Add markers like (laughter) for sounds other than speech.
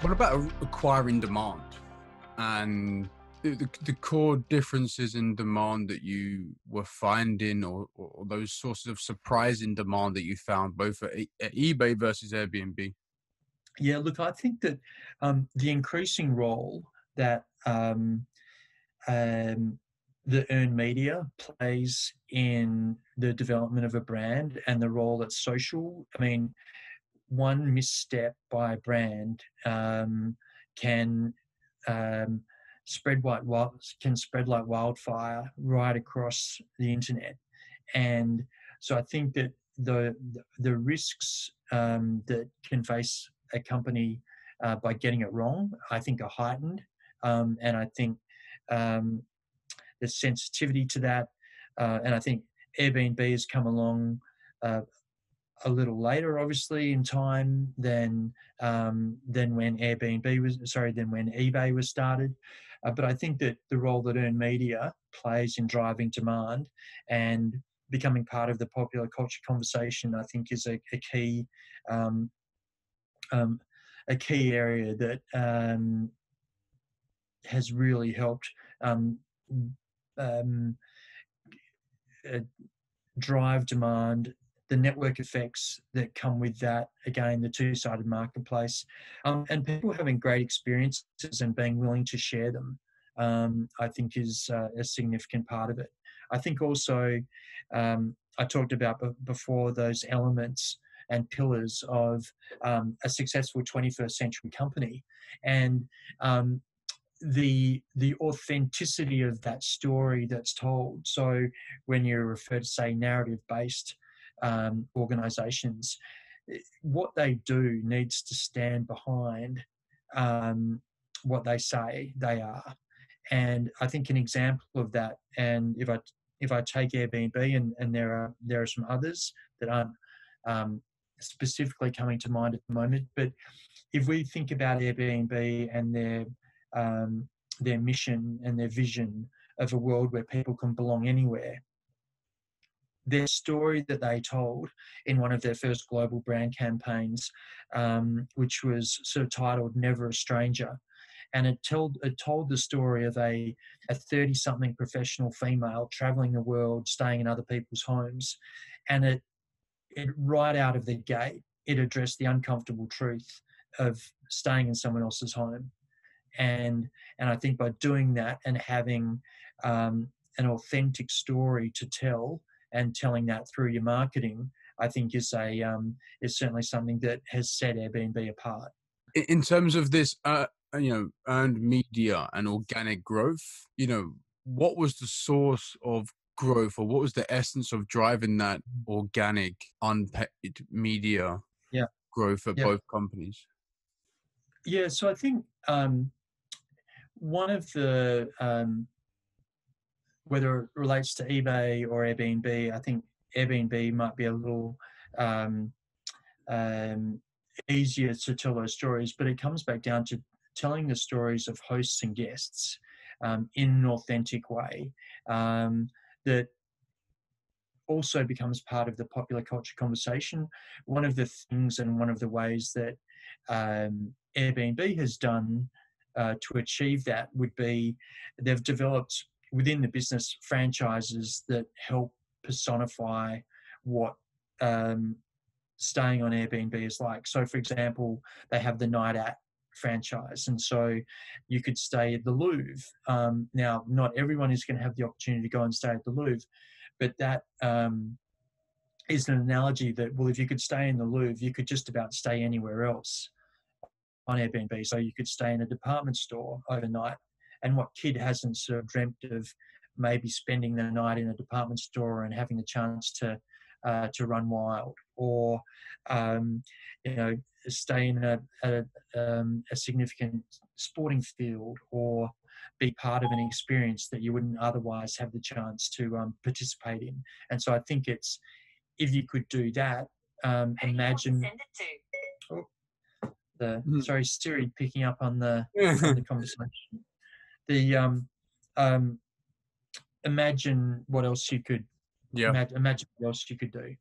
What about acquiring demand and the, the, core differences in demand that you were finding or, or, those sources of surprising demand that you found both at, at eBay versus Airbnb? Yeah, look, I think that um, the increasing role that um, um, the earned media plays in the development of a brand and the role that social, I mean, one misstep by a brand um, can um, spread like wild, can spread like wildfire right across the internet, and so I think that the the risks um, that can face a company uh, by getting it wrong, I think, are heightened, um, and I think um, the sensitivity to that, uh, and I think Airbnb has come along uh, a little later, obviously, in time than um, than when Airbnb was sorry than when eBay was started. Uh, but I think that the role that earned media plays in driving demand and becoming part of the popular culture conversation, I think, is a, a key um, um, a key area that um, has really helped um, um, uh, drive demand the network effects that come with that again the two-sided marketplace um, and people having great experiences and being willing to share them um, i think is uh, a significant part of it i think also um, i talked about before those elements and pillars of um, a successful 21st century company and um, the the authenticity of that story that's told. So when you refer to say narrative based um, organizations, eh, what they do needs to stand behind um, what they say they are. And I think an example of that, and if I if I take Airbnb and, and there are there are some others that aren't um, specifically coming to mind at the moment, but if we think about Airbnb and their um, their mission and their vision of a world where people can belong anywhere, their story that they told in one of their first global brand campaigns, um, which was sort of titled "Never a Stranger," and it told it told the story of a a thirty something professional female traveling the world, staying in other people's homes, and it it right out of the gate it addressed the uncomfortable truth of staying in someone else's home. And and i think by doing that and having um, an authentic story to tell and telling that through your marketing, I think is a um, is certainly something that has set Airbnb apart. In terms of this, uh, you know, earned media and organic growth, you know, what was the source of growth, or what was the essence of driving that organic, unpaid media yeah. growth at yeah. both companies? Yeah, so I think um, one of the um, whether it relates to eBay or Airbnb, I think Airbnb might be a little um, um, easier to tell those stories, but it comes back down to telling the stories of hosts and guests um, in an authentic way um, that also becomes part of the popular culture conversation. One of the things and one of the ways that um, Airbnb has done uh, to achieve that would be they've developed within the business franchises that help personify what um, staying on Airbnb is like. So, for example, they have the Night At franchise, and so you could stay at the Louvre. Um, now, not everyone is going to have the opportunity to go and stay at the Louvre, but that um, is an analogy that well, if you could stay in the Louvre, you could just about stay anywhere else on Airbnb. So you could stay in a department store overnight and what kid hasn't sort of dreamt of maybe spending the night in a department store and having the chance to uh, to run wild or um, you know stay in a, a, um, a, significant sporting field or be part of an experience that you wouldn't otherwise have the chance to um, participate in. And so i think it's if you could do that um, imagine oh, the mm. sorry siri picking up on the, (laughs) on the conversation the um, um, imagine what else you could yeah. imagine, imagine what else you could do